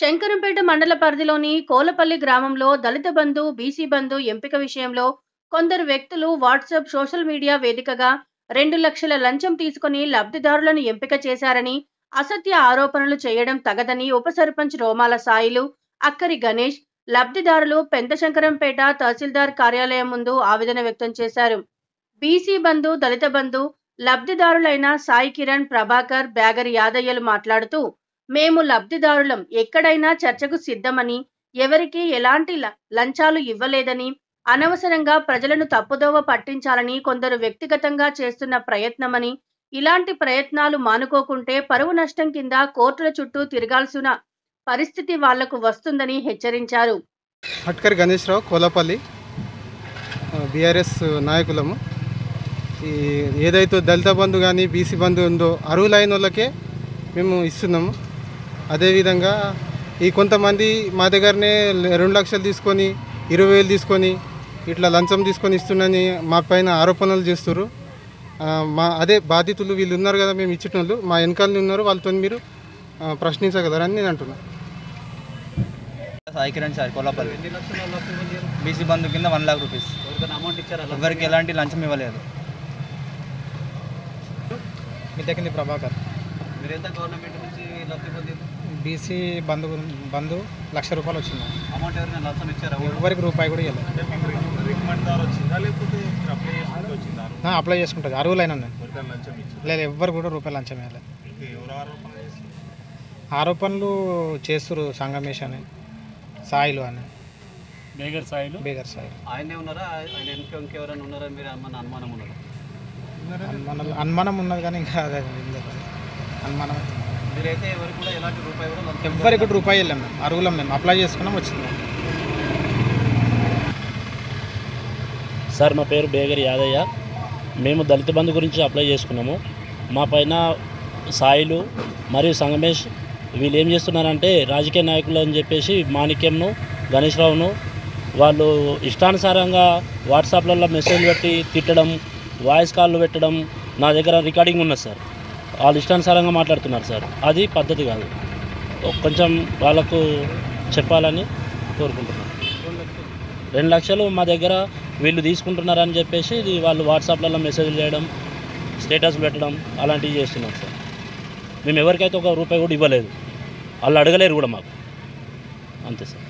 శంకరంపేట మండల పరిధిలోని కోలపల్లి గ్రామంలో దళిత బంధు బీసీ బంధు ఎంపిక విషయంలో కొందరు వ్యక్తులు వాట్సాప్ సోషల్ మీడియా వేదికగా రెండు లక్షల లంచం తీసుకుని లబ్ధిదారులను ఎంపిక చేశారని అసత్య ఆరోపణలు చేయడం తగదని ఉప సర్పంచ్ రోమాల సాయిలు అక్కరి గణేష్ లబ్ధిదారులు పెంతశంకరంపేట తహసీల్దార్ కార్యాలయం ముందు ఆవేదన వ్యక్తం చేశారు. బీసీ బంధు దళిత బంధు లబ్ధిదారులైన సాయి కిరణ్ ప్రభాకర్ బ్యాగర్ యాదయ్యలు మాట్లాడుతూ మేము లబ్ధిదారులం. ఎక్కడైనా చర్చకు సిద్ధమని ఎవరికీ ఎలాంటి ల- లంచాలు ఇవ్వలేదని అనవసరంగా ప్రజలను తప్పుదోవ పట్టించాలని కొందరు వ్యక్తిగతంగా చేస్తున్న ప్రయత్నమని ఇలాంటి ప్రయత్నాలు మానుకోకుంటే పరువు నష్టం కింద కోర్టుల చుట్టూ తిరగాల్సిన పరిస్థితి వాళ్ళకు వస్తుందని హెచ్చరించారు. హట్కర్ గణేష్ రావు కోలపల్లి బీఆర్ఎస్ నాయకులము. ఈ ఏదైతే దళిత బంధు కానీ బీసీ బంధు ఉందో అర్హులైన వాళ్ళకే మేము ఇస్తున్నాము. అదేవిధంగా ఈ కొంతమంది మా దగ్గరనే రెండు లక్షలు తీసుకొని ఇరవై వేలు తీసుకొని ఇట్లా లంచం తీసుకొని ఇస్తున్నారని మా పైన ఆరోపణలు చేస్తారు ఆ, మా అదే బాధితులు వీళ్ళు ఉన్నారు కదా మేము ఇచ్చిన వాళ్ళు మా వెనకాల ఉన్నారు వాళ్ళతో మీరు ప్రశ్నించగలరని నేను అంటున్నాను సాయి కిరణ్ సార్ కొల్లాపల్లి. బీసీ బంధు కింద వన్ లాక్ రూపీస్. అమౌంట్ ఇచ్చారా? ఎవరికి ఎలాంటి లంచం ఇవ్వలేదు. మిద్దెకింది ప్రభాకర్. మీరు ఎంత గవర్నమెంట్ బీసీ బంధు బంధు లక్ష రూపాయలు వచ్చింది. అమౌంట్ ఎవరైనా ఇచ్చారా? ఎవరికి రూపాయి కూడా ఇవ్వలేదు ఆ, అప్లై చేసుకుంటుంది అరువులైన నేను లేదు ఎవ్వరు కూడా రూపాయలు లంచం ఇవ్వలేదు ఆరోపణలు చేస్తురు సంగమేష్ అని సాయిలు అని. బేగర్ సాయిలు? బేగర్ సాయిలు. ఆయనే ఉన్నారా? ఆయన ఇంకా ఇంకెవరైనా ఉన్నారా? మీరు మన అనుమానం ఉన్నారు? అనుమానం అనుమానం ఉన్నది కానీ ఇంకా అదే. అనుమానం. మీరైతే ఎవరికి కూడా ఎలాంటి రూపాయి కూడా లంచం ఎవ్వరికి కూడా రూపాయి వెళ్ళాం మేము. అరుగులం మేము. అప్లై చేసుకున్నాం వచ్చింది. సార్ మా పేరు బేగర్ యాదయ్య. మేము దళిత బంధు గురించి అప్లై చేసుకున్నాము. మా పైన సాయిలు మరియు సంగమేష్ వీళ్ళు ఏం చేస్తున్నారంటే రాజకీయ నాయకులు అని చెప్పేసి మాణిక్యంను గణేష్ రావును వాళ్ళు ఇష్టానుసారంగా వాట్సాప్లలో మెసేజ్ పెట్టి తిట్టడం వాయిస్ కాల్లు పెట్టడం నా దగ్గర రికార్డింగ్ ఉన్నది సార్. వాళ్ళు ఇష్టానుసారంగా మాట్లాడుతున్నారు సార్. అది పద్ధతి కాదు. కొంచెం వాళ్ళకు చెప్పాలని కోరుకుంటున్నాను. రెండు లక్షలు మా దగ్గర వీళ్ళు తీసుకుంటున్నారని చెప్పేసి ఇది వాళ్ళు వాట్సాప్లలో మెసేజ్లు చేయడం స్టేటస్ పెట్టడం అలాంటివి చేస్తున్నాం సార్. మేము ఎవరికైతే ఒక రూపాయి కూడా ఇవ్వలేదు. వాళ్ళు అడగలేరు కూడా మాకు. అంతే సార్.